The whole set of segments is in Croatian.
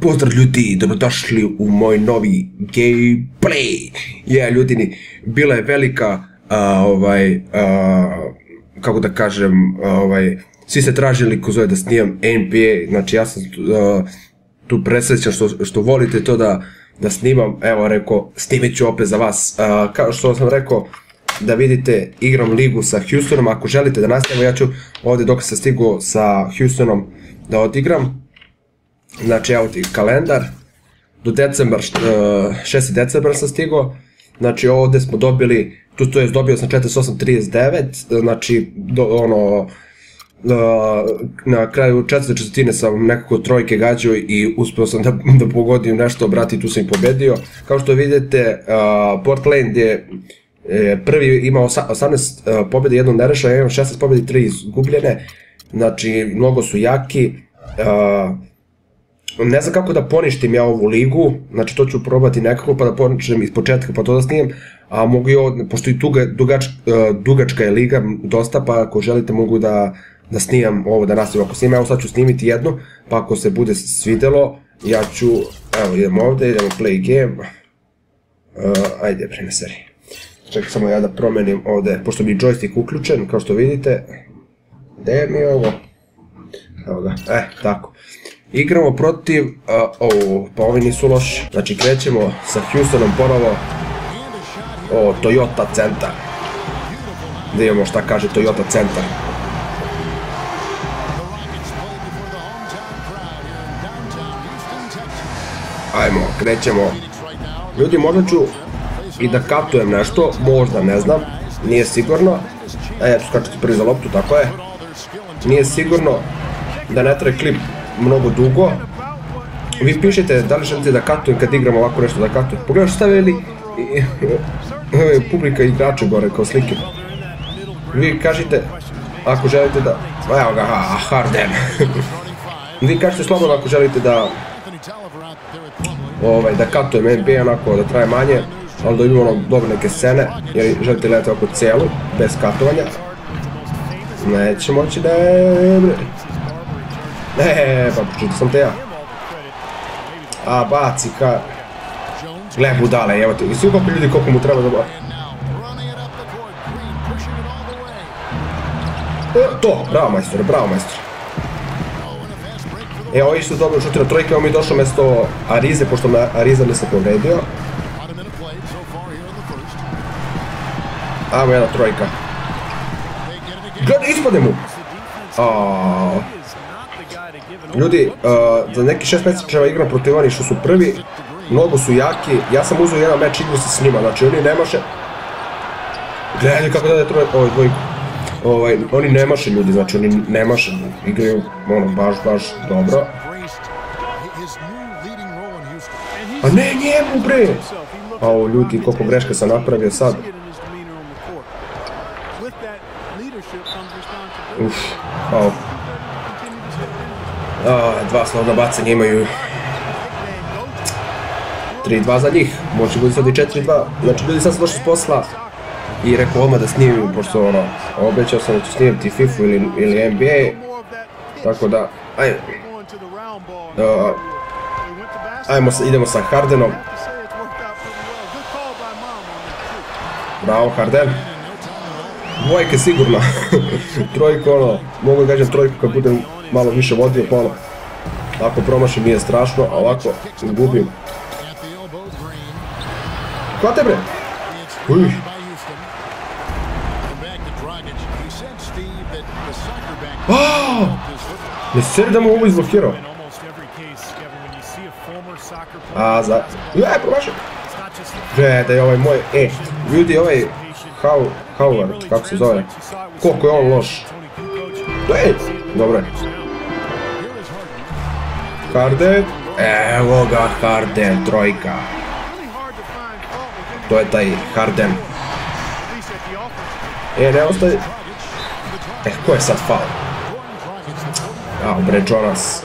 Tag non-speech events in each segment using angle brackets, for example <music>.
Pozdrav ljudi, dobrodošli u moj novi gameplay. Je, ljudini, bila je velika, ovaj, kako da kažem, ovaj, svi se tražili ko zove da snimam NBA, znači ja sam tu presrećan što, što volite to da, da snimam, evo rekao, snimit ću opet za vas. Kao što sam rekao, da vidite, igram ligu sa Houstonom, ako želite da nastavimo, ja ću ovdje dok sam stigao sa Houstonom da odigram. Znači, evo ti kalendar. Do decembar, 6. decembar sam stigao. Znači, ovdje smo dobili, tu to je dobio sam 48.39, znači, ono, na kraju četvrte četvrtine sam nekako trojke gađao i uspio sam da, <laughs> da pogodim nešto, brati, tu sam i pobedio. Kao što vidite, Portland je e, prvi imao 18 pobjede, jednu nerešao, ja imam 16 pobjede i 3 izgubljene. Znači, mnogo su jaki ne znam kako da poništim ja ovu ligu, znači to ću probati nekako pa da poništim iz početka pa to da snijem, a mogu i ovo, pošto i tuga, dugač, e, dugačka je liga dosta, pa ako želite mogu da, da snimam ovo, da nastavim ako snimam, evo sad ću snimiti jednu, pa ako se bude svidelo, ja ću, evo idemo ovdje, idemo play game, uh, ajde prime seri. Čekaj samo ja da promenim ovdje, pošto mi je joystick uključen, kao što vidite, gdje mi ovo? Evo ga, e, tako. Igramo protiv, uh, pa ovi nisu loši. Znači krećemo sa Houstonom ponovo. O, Toyota centar. Da imamo šta kaže Toyota centar. Ajmo, krećemo. Ljudi, možda ću i da katujem nešto, možda, ne znam. Nije sigurno. E, ja ću skačati prvi za loptu, tako je. Nije sigurno da ne traje klip mnogo dugo. Vi pišete da li želite da katujem kad igram ovako nešto da katujem. Pogledaj što stavili <laughs> publika igrača gore kao slike. Vi kažete ako želite da... Evo ga, Harden. <laughs> Vi kažete slobodno ako želite da... Ovaj, da katujem NBA onako da traje manje, ali da imamo ono dobre neke scene, jer želite gledati ovako cijelu, bez katovanja. Neće moći da je... <laughs> Ne, pa počuti sam te ja. A, baci ka... Gle, budale, evo ti. Svi koliko ljudi koliko mu treba da... E, to, bravo majstor, bravo majstor. E, ovo isto dobro šutira trojke, ovo mi je došlo mjesto Arize, pošto me Ariza mi se povredio. Ajmo jedna trojka. Gledaj, ispade mu! Aaaa... Ljudi, uh, za neki šest mjesečeva igram protiv oni što su prvi, mnogo su jaki, ja sam uzeo jedan meč igru se s njima, znači oni ne maše... Gledaj kako da je troje, ovaj dvojku. Ovaj, oni ne maše ljudi, znači oni ne maše, igraju ono baš, baš dobro. A ne njemu bre! A ljudi, koliko greške sam napravio sad. Uf, dva slobodna bacanja imaju 3-2 za njih, može biti sad i 4-2, znači ljudi sad su došli s posla i rekao odmah da snimim, pošto ono, obećao sam da ću snimiti FIFA ili, ili NBA, tako da, ajde, uh, ajmo, idemo sa Hardenom, bravo Harden, dvojke sigurno, <laughs> trojku ono, mogu da gađam trojku kad budem malo više vodio, ono, ako promašim nije strašno, a ovako gubim. Hvate bre! Uj! Aaaa! Ne seri da mu ovo izblokirao. A, za... Je, promašio! Gledaj, ovaj moj, e, ljudi, ovaj Howard, kako se zove, koliko je on loš. Ej, dobro je. Harden. Evo ga Harden, trojka. To je taj Harden. E, ne ostaje... E, ko je sad faul? A, bre, Jonas.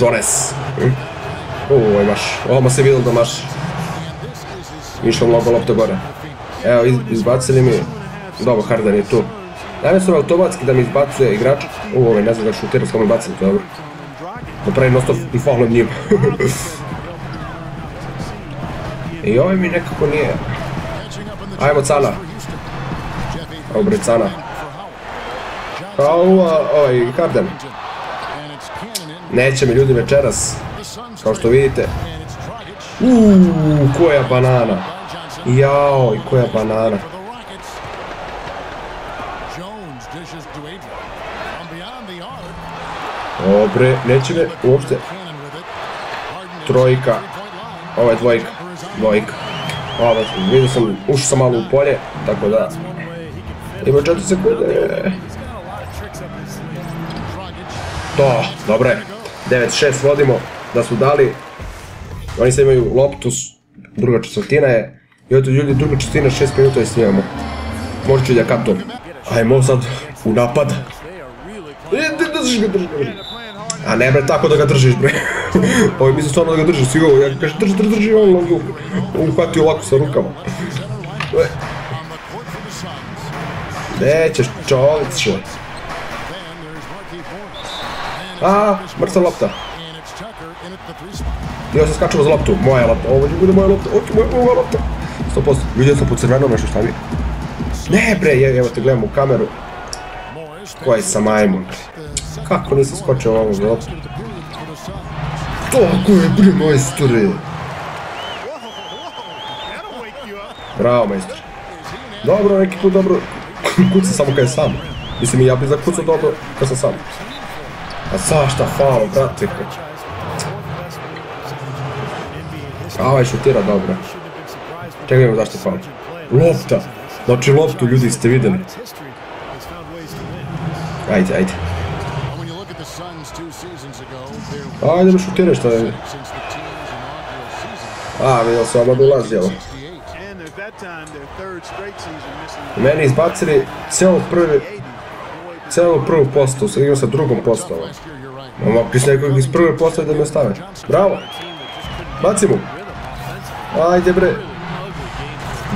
Jonas. Uuu, imaš. Ovo se vidio da maš. Išlo mnogo lopte gore. Evo, izbacili mi. Dobro, Harden je tu. Najme su automatski da mi izbacuje igrač. Uuu, ovaj ne znam da šutira, samo mi bacili, dobro. Da pravi non stop i faul nad njim. I ovaj mi nekako nije. Ajmo Cana. Evo bre Cana. Kao ovaj Harden. Neće mi ljudi večeras. Kao što vidite. Uuu, koja banana. Jao, koja banana. Dobre, neće me uopšte. Trojka. Ovo je dvojka. Dvojka. Ovo, vidio sam, ušao sam malo u polje, tako da... Ima 4 sekunde. To, dobre. 9-6 vodimo, da su dali. Oni sad imaju loptu, druga četvrtina je. I ovdje ljudi, druga četvrtina, 6 minuta i snimamo. Možda ću da katom. Ajmo sad u napad. E, držiš ga, držiš ga. A ne bre, tako da ga držiš bre. <laughs> Ovo misli stvarno da ga držiš, ovo, ja ga kažem drži, drži, drži, on ga uhvatio ovako sa rukama. E. Nećeš čovječe. A, mrtva lopta. Ja se skačemo za loptu, moja lopta, ovo će bude moja lopta, će moja, moja lopta. 100%, vidio sam po crvenom nešto šta mi. Ne bre, evo te gledam u kameru. Koji sam majmun. Kako nisi skočio ovo za loptu? Tako je bre majstore. Bravo majstor. Dobro, neki put dobro. <clears throat> Kuca samo kad je sam. Mislim ja bi zakucao dobro kad sam sam. A zašta faul, brate? Ovaj šutira dobro. Čekaj vidimo zašto faul. Lopta! Znači loptu ljudi ste vidjeli. Ajde, ajde. Ajde me šutiraj šta je. A, vidio sam odmah dolazio. Meni izbacili cijelu prvi, cijelu prvu postavu, sad igram sa drugom postavom. Mama, pis nekog iz prve postave da me ostave. Bravo! Baci mu! Ajde bre!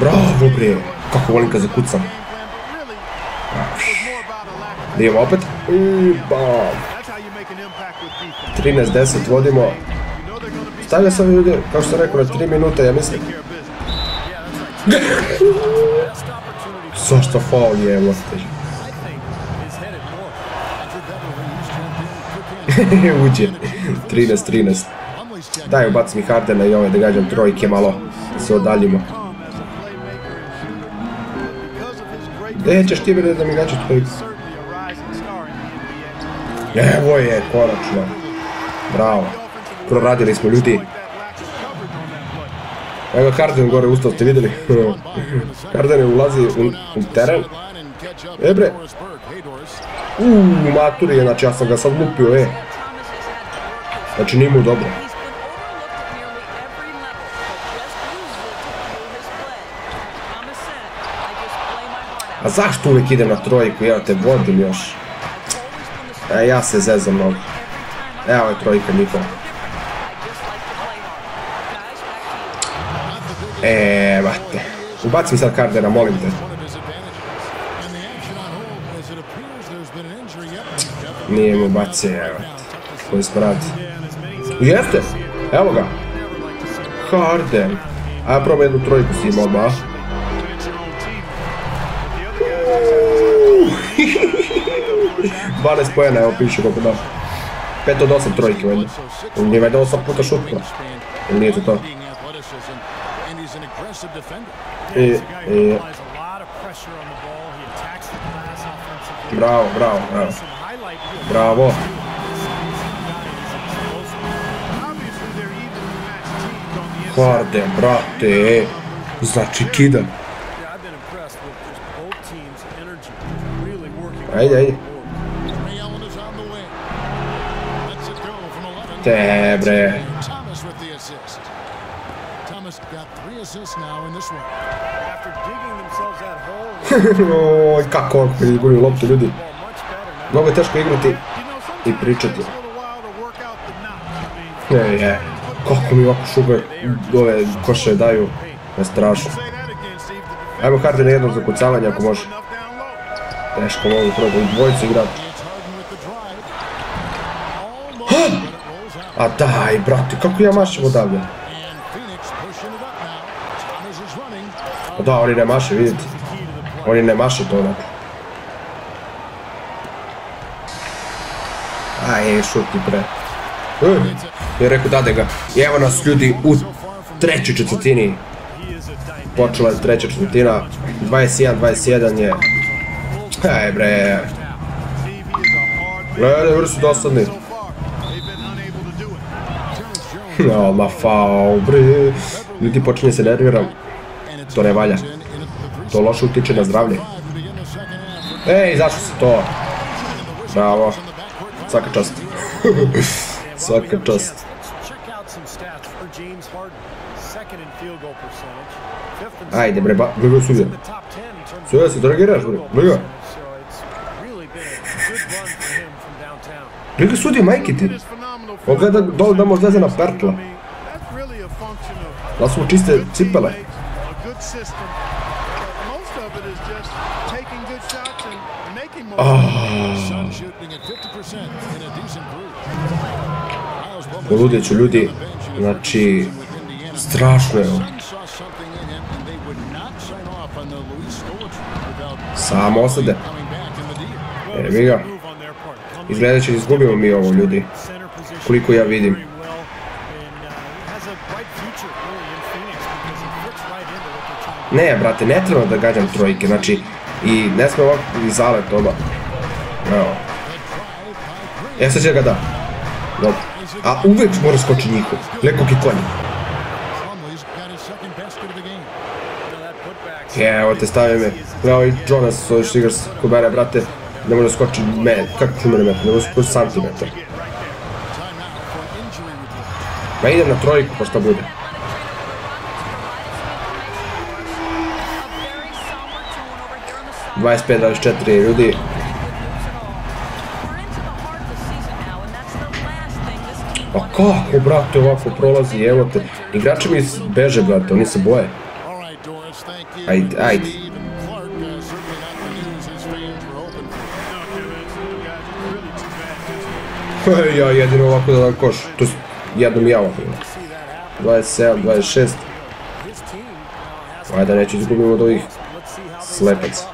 Bravo bre! Kako volim kad zakucam. Idemo opet. I bam! 13-10 vodimo. Stavio sam ljudi, kao što rekao, na 3 minuta, ja mislim. <laughs> Zašto faul je, evo. <laughs> Uđe. 13-13. Daj, ubaci mi Hardena i ove da gađam trojke malo. Da se odaljimo. Gdje ćeš ti da mi gađaš trojke? Evo je, konačno. Bravo. Proradili smo ljudi. Evo Harden gore ustao, ste vidjeli? <laughs> Harden ulazi u, u teren. E bre. Uuu, maturi je, znači ja sam ga sad lupio, e. Znači nije mu dobro. A zašto uvijek idem na trojku, ja te vodim još. E, ja se zezam mnogo. Evo je trojka njihova. E, vate. Ubaci mi sad Cardera, molim te. Nije mu bacio, evo. Koji smrad. Jeste! Evo ga. Harden. A ja probam jednu trojku s njim odmah. 12 pojena, evo piše koliko da. 5 od 8 trojke valjda. Nije valjda 8 puta šutno. Ili nije to to? I, i... Bravo, bravo, bravo. Bravo. Harden, brate, znači kida. Ajde, ajde. Te bre. Oj, kako izgubili loptu ljudi. Mnogo je teško igrati i pričati. Je, je. Kako mi ovako šube ove koše daju. Je strašno. Ajmo Harden na jedno zakucavanje ako može. Teško mogu probati dvojicu igrati. A daj, brate, kako ja mašem running. Pa da, oni ne maše, vidite. Oni ne maše to onako. Aj, šuti bre. Uh, rekao dade ga. I evo nas ljudi u trećoj četvrtini. Počela je treća četvrtina. 21-21 je. Aj bre. Gledaj, vrlo su dosadni. No, ma faul, bre. Ljudi počinje se nerviram. To ne valja. To loše utiče na zdravlje. Ej, zašto se to? Bravo. Svaka čast. <laughs> Svaka čast. Ajde bre, ba, gledaj sudija. the top 10 in terms of Sve se dragiraš bre, gledaj. So it's really been a good run for him from downtown. Gledaj sudija, majke ti. Pogleda dole da možda na pertla. Da su čiste cipele. a good system. But most of it is just taking good shots and making more. Sun shooting at 50% in a decent group. Miles Bubble Poludjet ću ljudi. Znači, strašno je ovo. Samo osade. Evi ga. Move on their part. Comes Izgleda će izgubimo mi ovo ljudi. Koliko ja vidim. uh, Ne, brate, ne treba da gađam trojke, znači, i ne sme ovako i zalet oba. Evo. E, sad će ga da. Dobro. A uvek mora skoči njihov. Lekog i konja. Putback Evo te stavi me. Evo i Jonas, ovaj štigar ko bere, brate, ne može skoči me, kako ću mene metri, ne može skoči santimetar. Heart of the season now, and that's the last thing this team Pa kako, brate, ovako prolazi, evo te. Igrači mi beže, brate, oni se boje. Ajde, ajde. <laughs> Ja jedino ovako da dam koš. To jednom ja ovako. 27, 26. his team uh, has Ajde, neću izgubimo od ovih slepaca.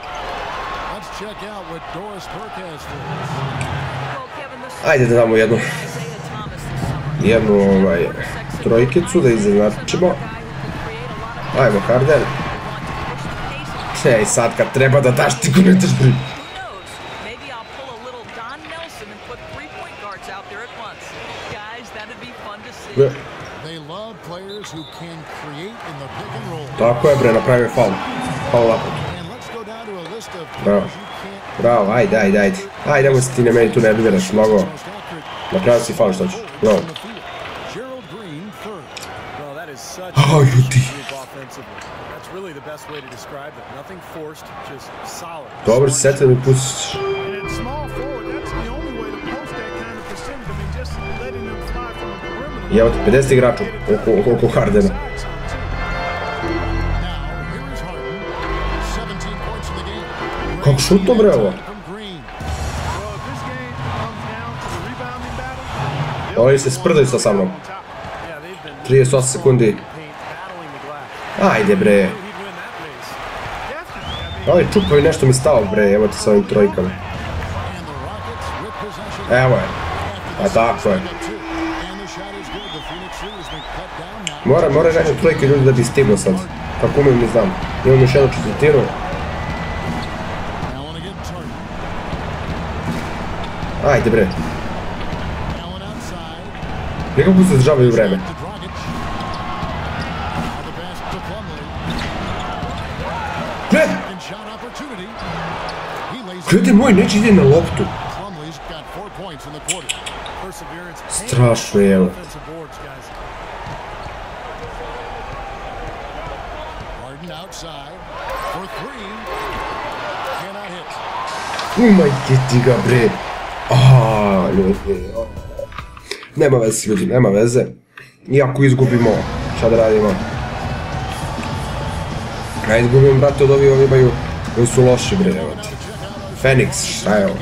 Ajde da damo jednu, jednu ovaj, trojkicu da izjednačimo. Ajmo, Harden. Ej, sad kad treba da daš ti ko Tako je bre, napravio faul. Faul napad. And let's go down to a list of Bravo. players you can't Bravo, ajde, ajde, ajde. Ajde, nemoj se ti na meni tu nerviraš mnogo. most accurate Na kraju si faul što ćeš. Bravo. on the field. Gerald Green third. I evo ti 50 igrača oko, Hardena. Now, here is Harden. 17 points in the game. Kako šuto bre ovo? Ovi se sprdaju sa mnom. Yeah, they've been 38 sekundi. Ajde bre. Ovi čupovi nešto mi stao bre, evo ti sa ovim trojkama. Evo je. A tako je. Mora, mora reći trojke ljudi da bi stigao sad. Kako umem ne znam. Imam još jednu četvrtiru. Ajde bre. Nekako se zdržavaju vreme. Gle! Gledaj moj, neće ide na loptu. Strašno je, evo. Outside for three. Cannot hit. Umajte ti ga bre. Aaaa, ljudi. Nema veze ljudi, nema veze. Iako izgubimo, šta da radimo? Ja izgubim, brate, od ovi, ovi imaju, ovi su loši bre, evo ti. Phoenix, šta je ovo?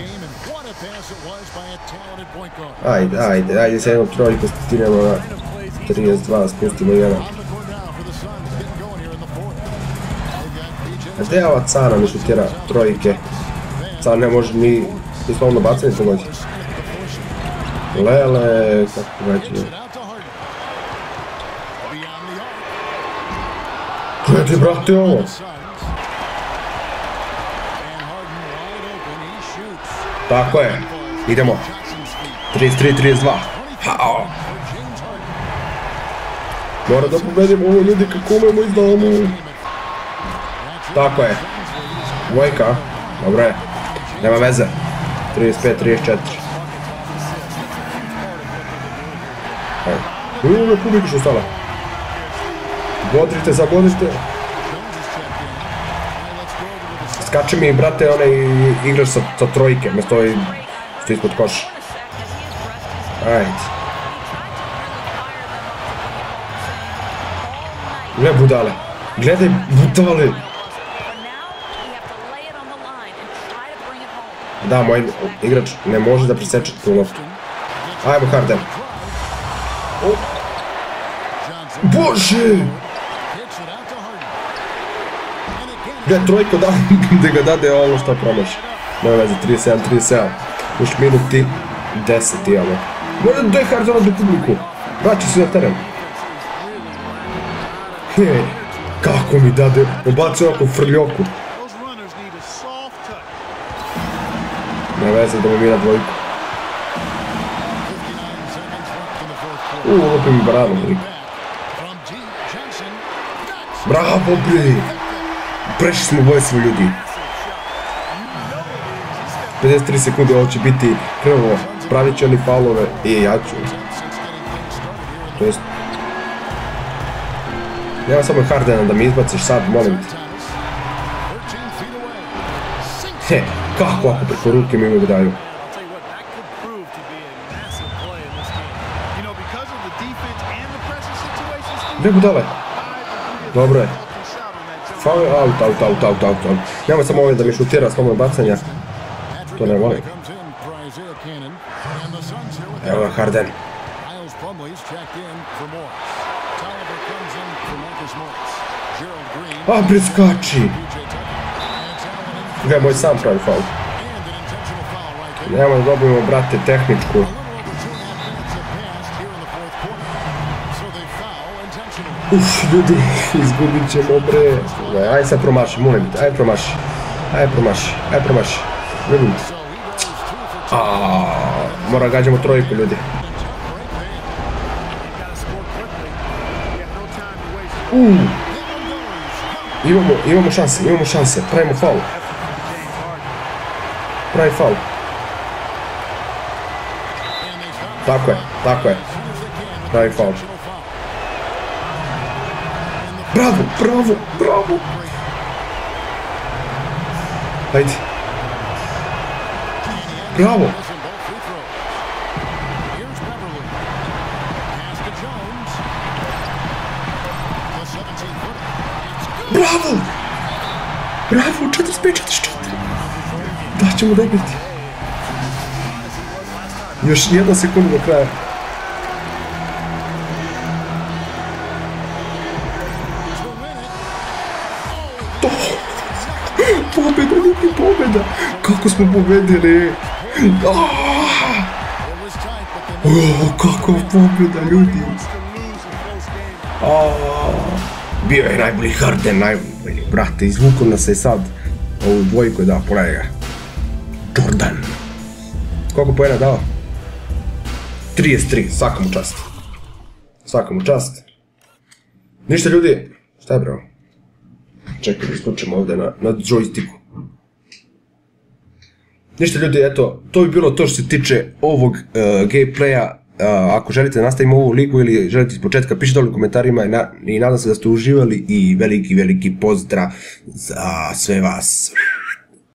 Ajde, ajde, ajde sa jednom trojkom stinemo na 32, spustimo jedan. Gdje je ova Cana mi šutira trojke? Can ne može ni ni slovno bacanje pogoditi. Lele, kako već je. Gledaj, brate, ovo. Tako je. Idemo. 33-32. Hao. Mora da pobedimo ovo ljudi kako umemo i znamo. Tako je. Dvojka. Dobro je. Nema veze. 35-34. Ajde. Uuu, na publiku što stala. Bodrite, zabodrite. Skače mi, brate, onaj igrač sa, sa trojke, mjesto ovaj što ispod koša. Ajde. Gle budale. Gledaj budale. Da, moj igrač ne može da preseče tu loptu. Ajmo Harden. Bože! Gle, trojko da, <laughs> da ga dade ovo što promaši. Nema veze, 37-37. Još minuti 10 imamo. Mora da je Hardena do publiku. Vraća se na teren. He, kako mi dade, obacio ovako frljoku. Nema veze na dvojku. Uuu, lupim mi branu, lik. Bravo, bre! Prešli smo vojstvo ljudi. 53 sekunde, ovo će biti prvo. Pravit će oni faulove i ja ću. To jest... Nema samo Hardena da mi izbaciš sad, molim te. He, kako ako preko ruke mi uvijek daju? A Gdje budale? Dobro je. Faul, out, out, out, out, out, out. Nema samo ovaj da mi šutira slobodno bacanja. To ne volim. Evo ga Harden. Miles Plumlee's Allen Gledaj, moj sam pravi faul. foul. Nemoj dobijemo, brate, tehničku. Foul. Uf, ljudi, <laughs> izgubit ćemo, bre. Aj sad promaši, molim te, aj promaši. Aj promaši, aj promaši. Vidim te. Mora gađamo trojku, ljudi. Imamo, imamo šanse, imamo šanse. Pravimo faul. Pravi faul. Tako je, tako je. Pravi faul. Bravo, bravo, bravo. Ajde. Bravo. Listen, both free throws. Here's Beverly. Pass to Jones. The 17 footer. It's good. Bravo! Bravo, 45, 44. Da ćemo dobiti. Još jedna sekunda do kraja. To. Pobjeda, ljudi, pobjeda. Kako smo pobedili. Ah! It was tight, but they O, kakva pobjeda, ljudi. Bio je najbolji Harden, najbolji, brate, izvukao nas je sad ovu dvojku pogledaj ga. Jordan. Koliko pojena dao? 33, svaka mu čast. Svaka mu čast. Ništa ljudi, šta je bro? Čekaj da isključimo ovdje na, na joysticku. Ništa ljudi, eto, to bi bilo to što se tiče ovog uh, gameplaya. Uh, ako želite da nastavimo ovu ligu ili želite iz početka, pišite dole u komentarima i, na, i nadam se da ste uživali i veliki, veliki pozdrav za sve vas.